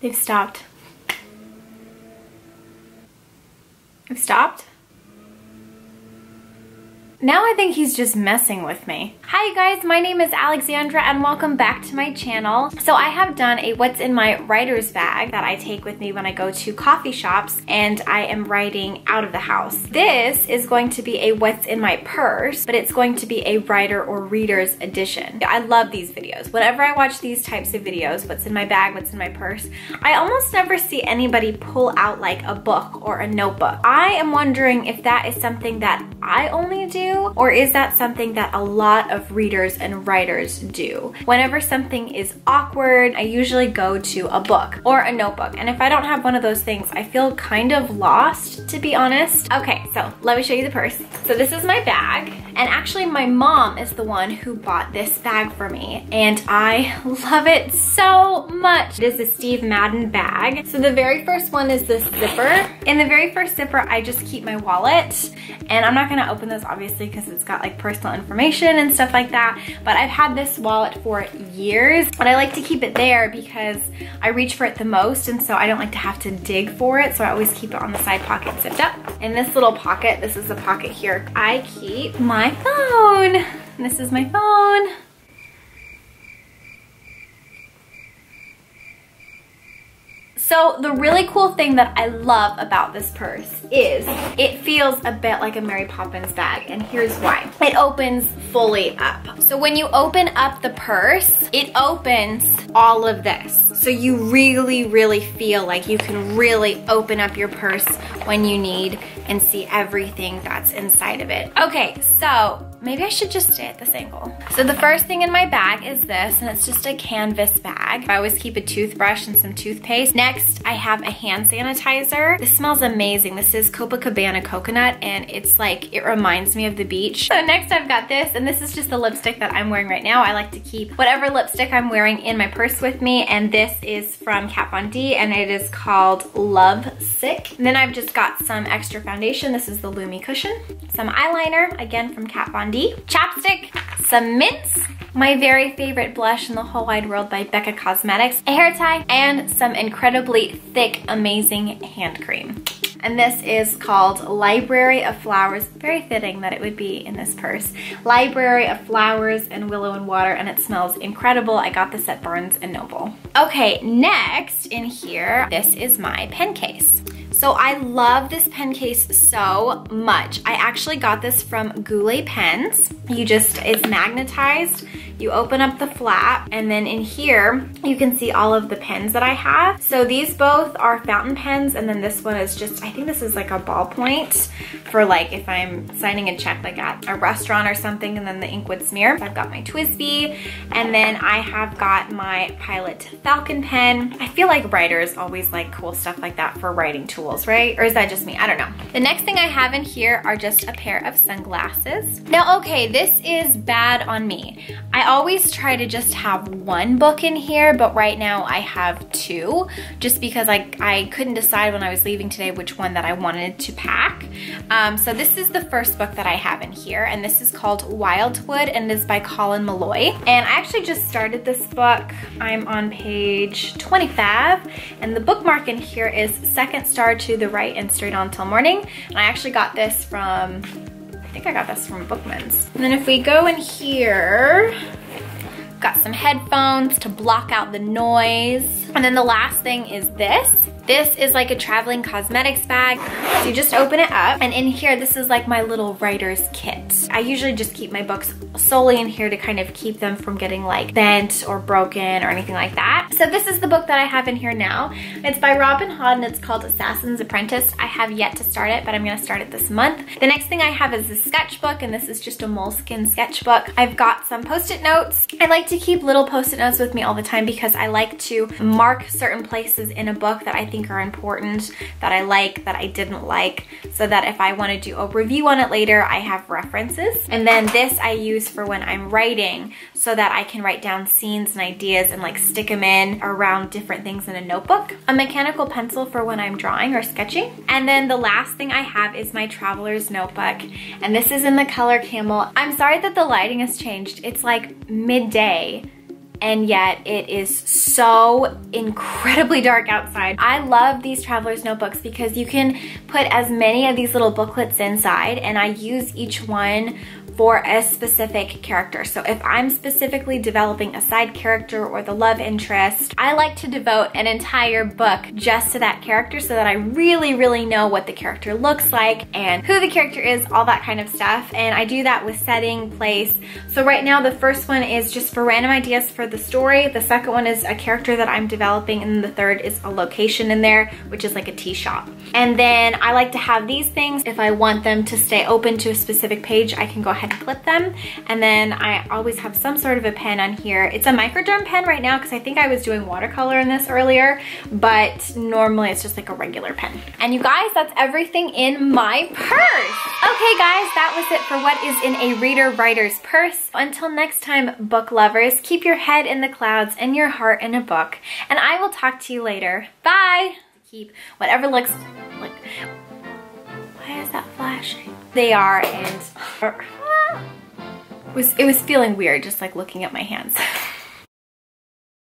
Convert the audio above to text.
They've stopped. They've stopped? Now I think he's just messing with me. Hi guys, my name is Alexandra and welcome back to my channel. So I have done a what's in my writer's bag that I take with me when I go to coffee shops and I am writing out of the house. This is going to be a what's in my purse, but it's going to be a writer or reader's edition. I love these videos. Whenever I watch these types of videos, what's in my bag, what's in my purse, I almost never see anybody pull out like a book or a notebook. I am wondering if that is something that I only do or is that something that a lot of readers and writers do? Whenever something is awkward, I usually go to a book or a notebook. And if I don't have one of those things, I feel kind of lost, to be honest. Okay, so let me show you the purse. So this is my bag. And actually my mom is the one who bought this bag for me. And I love it so much. It is a Steve Madden bag. So the very first one is this zipper. In the very first zipper, I just keep my wallet. And I'm not gonna open this obviously because it's got like personal information and stuff like that. But I've had this wallet for years, but I like to keep it there because I reach for it the most and so I don't like to have to dig for it. So I always keep it on the side pocket zipped up. In this little pocket, this is the pocket here, I keep my phone. This is my phone. So the really cool thing that I love about this purse is it feels a bit like a Mary Poppins bag and here's why. It opens fully up. So when you open up the purse, it opens all of this. So you really, really feel like you can really open up your purse when you need and see everything that's inside of it. Okay, so maybe I should just stay at this angle. So the first thing in my bag is this, and it's just a canvas bag. I always keep a toothbrush and some toothpaste. Next, I have a hand sanitizer. This smells amazing. This is Copacabana coconut, and it's like, it reminds me of the beach. So next I've got this, and this is just the lipstick that I'm wearing right now. I like to keep whatever lipstick I'm wearing in my purse with me, and this is from Kat Von D, and it is called Love Sick. And then I've just got some extra foundation. This is the Lumi Cushion. Some eyeliner, again from Kat Von D. Chapstick, some mints, my very favorite blush in the whole wide world by Becca Cosmetics, a hair tie, and some incredibly thick, amazing hand cream. And this is called Library of Flowers. Very fitting that it would be in this purse. Library of Flowers and Willow and Water, and it smells incredible. I got this at Barnes & Noble. Okay, next in here, this is my pen case. So I love this pen case so much. I actually got this from Goulet Pens. You just, it's magnetized. You open up the flap and then in here, you can see all of the pens that I have. So these both are fountain pens and then this one is just, I think this is like a ballpoint for like if I'm signing a check like at a restaurant or something and then the ink would smear. I've got my TWSBI and then I have got my Pilot Falcon pen. I feel like writers always like cool stuff like that for writing tools tools, right? Or is that just me? I don't know. The next thing I have in here are just a pair of sunglasses. Now, okay, this is bad on me. I always try to just have one book in here, but right now I have two, just because I, I couldn't decide when I was leaving today which one that I wanted to pack. Um, so this is the first book that I have in here, and this is called Wildwood, and is by Colin Meloy. And I actually just started this book. I'm on page 25, and the bookmark in here is Second Star to the right and straight on till morning. And I actually got this from, think I got this from Bookman's. And then if we go in here, got some headphones to block out the noise. And then the last thing is this. This is like a traveling cosmetics bag. So you just open it up and in here, this is like my little writer's kit. I usually just keep my books solely in here to kind of keep them from getting like bent or broken or anything like that. So this is the book that I have in here now. It's by Robin Hobb and it's called Assassin's Apprentice. I have yet to start it, but I'm gonna start it this month. The next thing I have is a sketchbook and this is just a moleskin sketchbook. I've got some post-it notes. I like to keep little post-it notes with me all the time because I like to mark certain places in a book that I think think are important, that I like, that I didn't like, so that if I wanna do a review on it later, I have references. And then this I use for when I'm writing so that I can write down scenes and ideas and like stick them in around different things in a notebook. A mechanical pencil for when I'm drawing or sketching. And then the last thing I have is my traveler's notebook. And this is in the color camel. I'm sorry that the lighting has changed. It's like midday and yet it is so incredibly dark outside. I love these traveler's notebooks because you can put as many of these little booklets inside and I use each one for a specific character. So if I'm specifically developing a side character or the love interest, I like to devote an entire book just to that character so that I really, really know what the character looks like and who the character is, all that kind of stuff. And I do that with setting, place. So right now the first one is just for random ideas for the story. The second one is a character that I'm developing and the third is a location in there, which is like a tea shop. And then I like to have these things if I want them to stay open to a specific page, I can go ahead and clip them. And then I always have some sort of a pen on here. It's a microderm pen right now because I think I was doing watercolor in this earlier, but normally it's just like a regular pen. And you guys, that's everything in my purse. Okay guys, that was it for what is in a reader writer's purse. Until next time, book lovers, keep your head in the clouds and your heart in a book. And I will talk to you later. Bye! Keep whatever looks like, why is that flashing? They are and, it was, it was feeling weird just like looking at my hands.